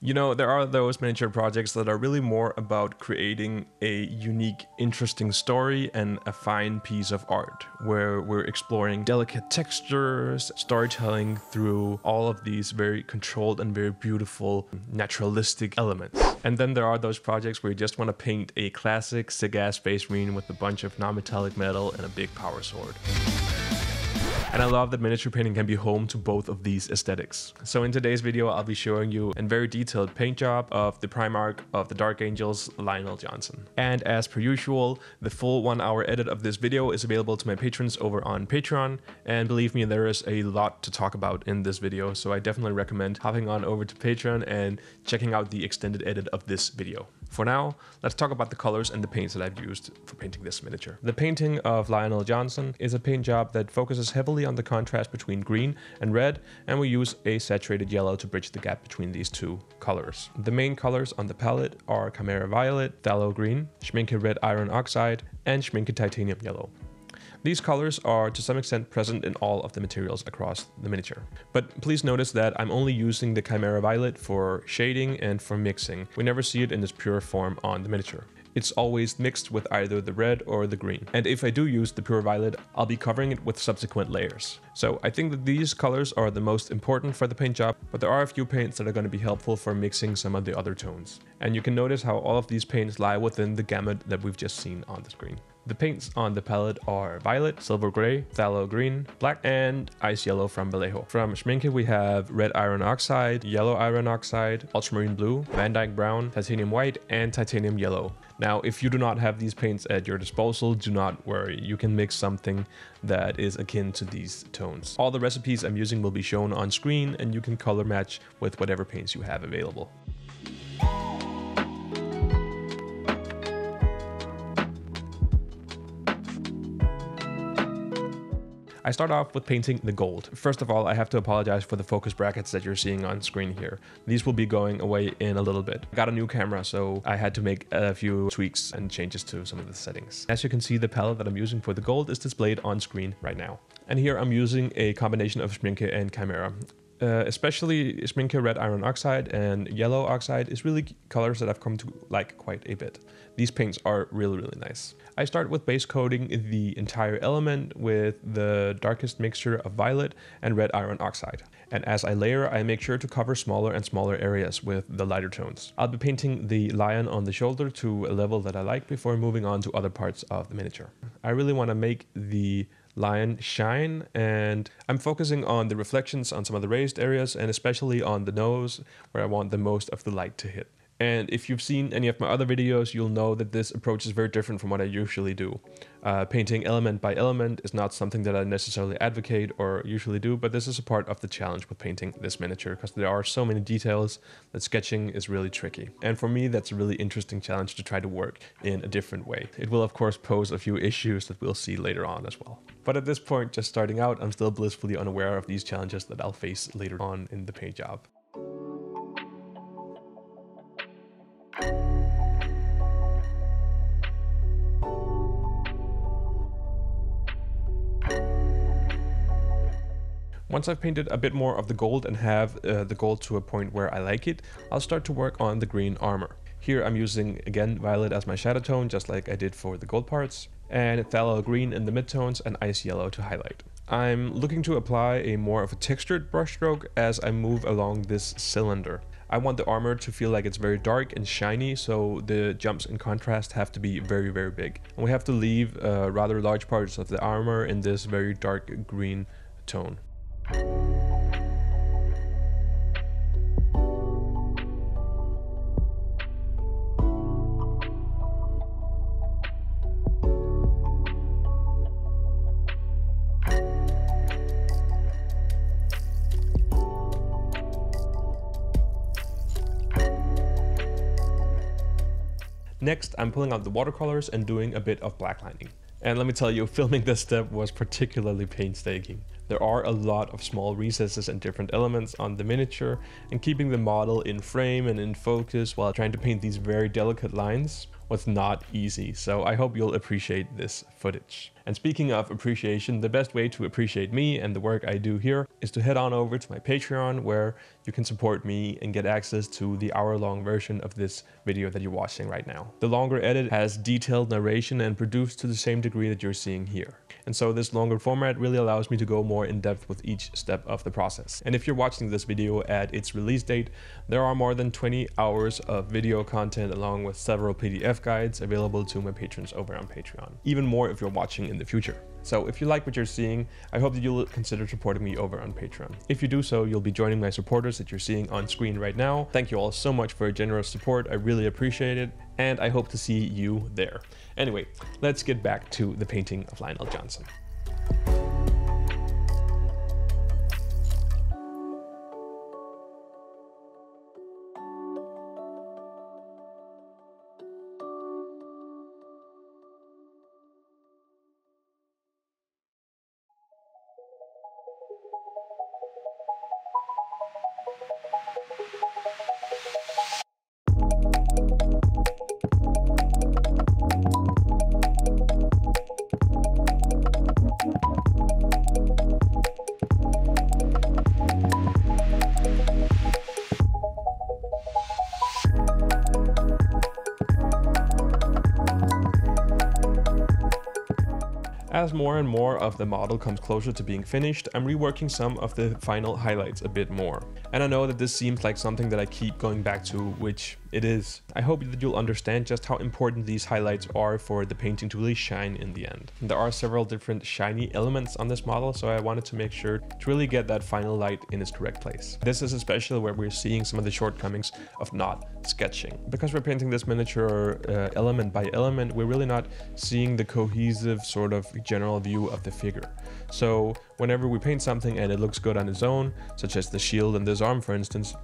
You know, there are those miniature projects that are really more about creating a unique, interesting story and a fine piece of art, where we're exploring delicate textures, storytelling through all of these very controlled and very beautiful naturalistic elements. And then there are those projects where you just want to paint a classic Sick-ass Space Marine with a bunch of non-metallic metal and a big power sword. And I love that miniature painting can be home to both of these aesthetics. So in today's video, I'll be showing you a very detailed paint job of the Primarch of the Dark Angels, Lion El'Jonson. And as per usual, the full one hour edit of this video is available to my patrons over on Patreon. And believe me, there is a lot to talk about in this video. So I definitely recommend hopping on over to Patreon and checking out the extended edit of this video. For now, let's talk about the colors and the paints that I've used for painting this miniature. The painting of Lion El'Jonson is a paint job that focuses heavily on the contrast between green and red, and we use a saturated yellow to bridge the gap between these two colors. The main colors on the palette are Kimera Violet, Phthalo Green, Schmincke Red Iron Oxide, and Schmincke Titanium Yellow. These colors are to some extent present in all of the materials across the miniature. But please notice that I'm only using the Kimera Violet for shading and for mixing. We never see it in its pure form on the miniature it's always mixed with either the red or the green. And if I do use the pure violet, I'll be covering it with subsequent layers. So I think that these colors are the most important for the paint job, but there are a few paints that are going to be helpful for mixing some of the other tones. And you can notice how all of these paints lie within the gamut that we've just seen on the screen. The paints on the palette are violet, silver gray, phthalo green, black, and ice yellow from Vallejo. From Schmincke we have red iron oxide, yellow iron oxide, ultramarine blue, Van Dyke brown, titanium white, and titanium yellow. Now, if you do not have these paints at your disposal, do not worry. You can mix something that is akin to these tones. All the recipes I'm using will be shown on screen and you can color match with whatever paints you have available. I start off with painting the gold. First of all, I have to apologize for the focus brackets that you're seeing on screen here. These will be going away in a little bit. I got a new camera, so I had to make a few tweaks and changes to some of the settings. As you can see, the palette that I'm using for the gold is displayed on screen right now. And here I'm using a combination of Schmincke and Kimera. Uh, especially Schmincke Red Iron Oxide and Yellow Oxide is really colors that I've come to like quite a bit. These paints are really, really nice. I start with base coating the entire element with the darkest mixture of violet and red iron oxide. And as I layer, I make sure to cover smaller and smaller areas with the lighter tones. I'll be painting the lion on the shoulder to a level that I like before moving on to other parts of the miniature. I really want to make the lion shine and I'm focusing on the reflections on some of the raised areas and especially on the nose where I want the most of the light to hit. And if you've seen any of my other videos, you'll know that this approach is very different from what I usually do. Uh, painting element by element is not something that I necessarily advocate or usually do, but this is a part of the challenge with painting this miniature because there are so many details that sketching is really tricky. And for me, that's a really interesting challenge to try to work in a different way. It will of course pose a few issues that we'll see later on as well. But at this point, just starting out, I'm still blissfully unaware of these challenges that I'll face later on in the paint job. Once I've painted a bit more of the gold and have uh, the gold to a point where I like it, I'll start to work on the green armor. Here I'm using again violet as my shadow tone, just like I did for the gold parts, and phthalo green in the midtones and ice yellow to highlight. I'm looking to apply a more of a textured brushstroke as I move along this cylinder. I want the armor to feel like it's very dark and shiny, so the jumps in contrast have to be very, very big. And we have to leave uh, rather large parts of the armor in this very dark green tone. Next, I'm pulling out the watercolors and doing a bit of blacklining. And let me tell you, filming this step was particularly painstaking. There are a lot of small recesses and different elements on the miniature, and keeping the model in frame and in focus while trying to paint these very delicate lines was not easy, so I hope you'll appreciate this footage. And speaking of appreciation, the best way to appreciate me and the work I do here is to head on over to my Patreon where you can support me and get access to the hour long version of this video that you're watching right now. The longer edit has detailed narration and produced to the same degree that you're seeing here. And so this longer format really allows me to go more in depth with each step of the process. And if you're watching this video at its release date, there are more than 20 hours of video content along with several PDF guides available to my patrons over on Patreon. Even more if you're watching in the future. So if you like what you're seeing, I hope that you'll consider supporting me over on Patreon. If you do so, you'll be joining my supporters that you're seeing on screen right now. Thank you all so much for your generous support. I really appreciate it, and I hope to see you there. Anyway, let's get back to the painting of Lion El'Jonson. As more and more of the model comes closer to being finished, I'm reworking some of the final highlights a bit more. And I know that this seems like something that I keep going back to, which it is. I hope that you'll understand just how important these highlights are for the painting to really shine in the end. There are several different shiny elements on this model, so I wanted to make sure to really get that final light in its correct place. This is especially where we're seeing some of the shortcomings of not sketching. Because we're painting this miniature uh, element by element, we're really not seeing the cohesive sort of general view of the figure. So whenever we paint something and it looks good on its own, such as the shield and this arm for instance,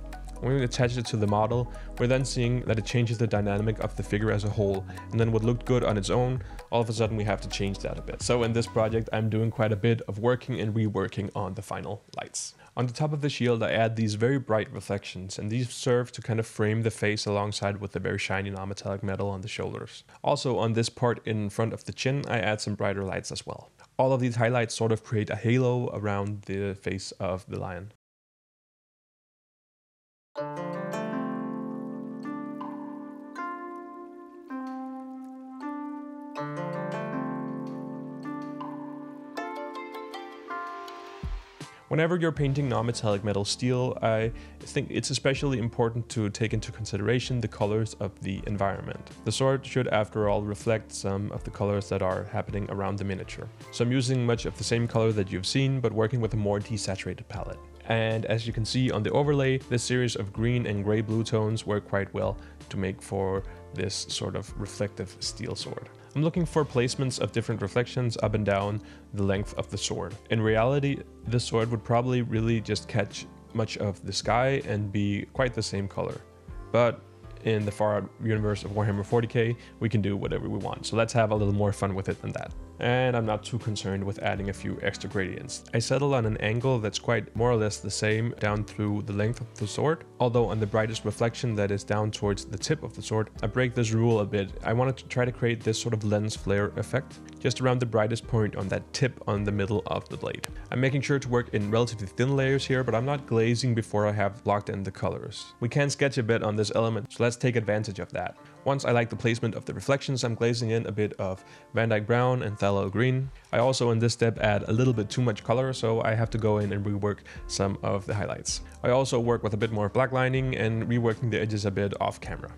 when we attach it to the model, we're then seeing that it changes the dynamic of the figure as a whole, and then what looked good on its own, all of a sudden we have to change that a bit. So in this project, I'm doing quite a bit of working and reworking on the final lights. On the top of the shield, I add these very bright reflections, and these serve to kind of frame the face alongside with the very shiny non-metallic metal on the shoulders. Also, on this part in front of the chin, I add some brighter lights as well. All of these highlights sort of create a halo around the face of the lion. Whenever you're painting non-metallic metal steel, I think it's especially important to take into consideration the colors of the environment. The sword should after all reflect some of the colors that are happening around the miniature. So I'm using much of the same color that you've seen, but working with a more desaturated palette. And as you can see on the overlay, this series of green and gray blue tones work quite well to make for this sort of reflective steel sword. I'm looking for placements of different reflections up and down the length of the sword. In reality, this sword would probably really just catch much of the sky and be quite the same color. But in the far out universe of Warhammer 40k, we can do whatever we want. So let's have a little more fun with it than that and I'm not too concerned with adding a few extra gradients. I settled on an angle that's quite more or less the same down through the length of the sword, although on the brightest reflection that is down towards the tip of the sword, I break this rule a bit. I wanted to try to create this sort of lens flare effect, just around the brightest point on that tip on the middle of the blade. I'm making sure to work in relatively thin layers here, but I'm not glazing before I have locked in the colors. We can sketch a bit on this element, so let's take advantage of that. Once I like the placement of the reflections, I'm glazing in a bit of Van Dyke Brown and Phthalo Green. I also in this step add a little bit too much color, so I have to go in and rework some of the highlights. I also work with a bit more black lining and reworking the edges a bit off camera.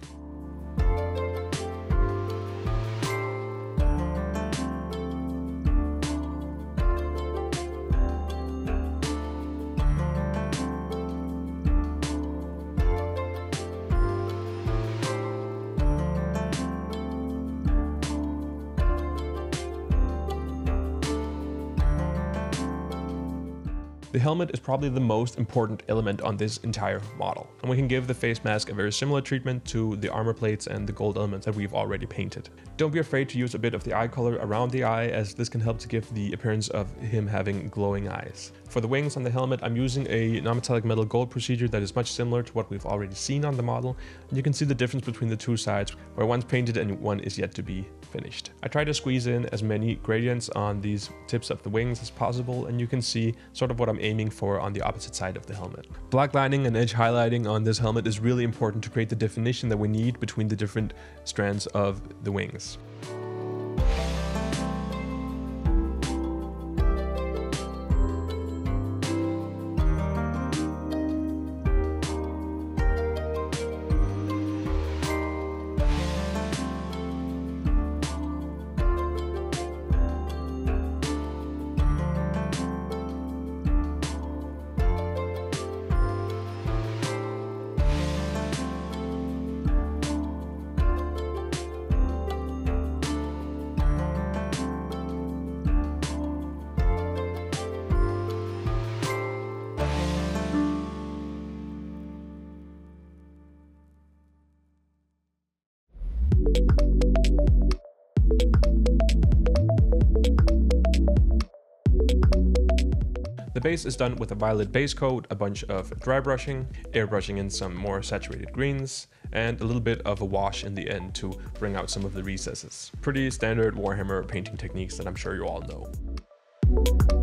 The helmet is probably the most important element on this entire model, and we can give the face mask a very similar treatment to the armor plates and the gold elements that we've already painted. Don't be afraid to use a bit of the eye color around the eye as this can help to give the appearance of him having glowing eyes. For the wings on the helmet, I'm using a non-metallic metal gold procedure that is much similar to what we've already seen on the model. And you can see the difference between the two sides, where one's painted and one is yet to be finished. I try to squeeze in as many gradients on these tips of the wings as possible, and you can see sort of what I'm aiming for on the opposite side of the helmet. Black lining and edge highlighting on this helmet is really important to create the definition that we need between the different strands of the wings. Base is done with a violet base coat, a bunch of dry brushing, airbrushing in some more saturated greens, and a little bit of a wash in the end to bring out some of the recesses. Pretty standard Warhammer painting techniques that I'm sure you all know.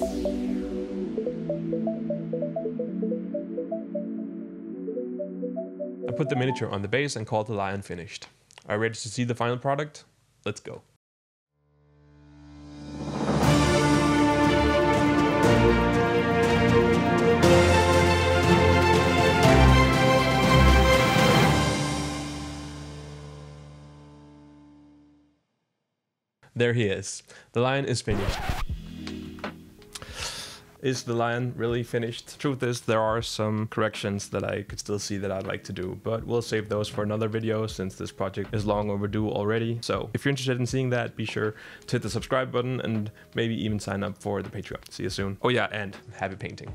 I put the miniature on the base and called the lion finished. Are you ready to see the final product? Let's go. There he is. The lion is finished. Is the lion really finished? Truth is, there are some corrections that I could still see that I'd like to do, but we'll save those for another video since this project is long overdue already. So if you're interested in seeing that, be sure to hit the subscribe button and maybe even sign up for the Patreon. See you soon. Oh yeah, and happy painting.